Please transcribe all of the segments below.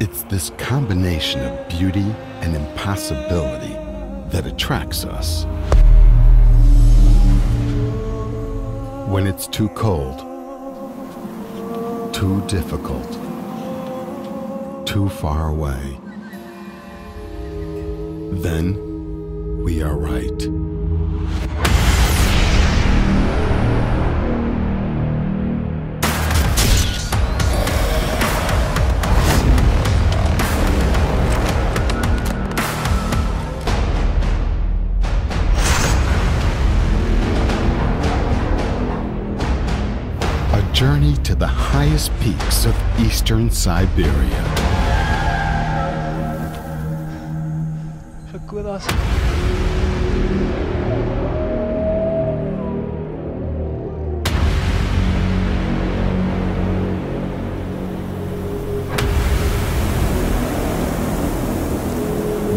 It's this combination of beauty and impossibility that attracts us. When it's too cold, too difficult, too far away, then we are right. journey to the highest peaks of eastern Siberia. Hook with us.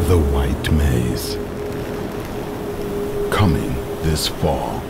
The White Maze. Coming this fall.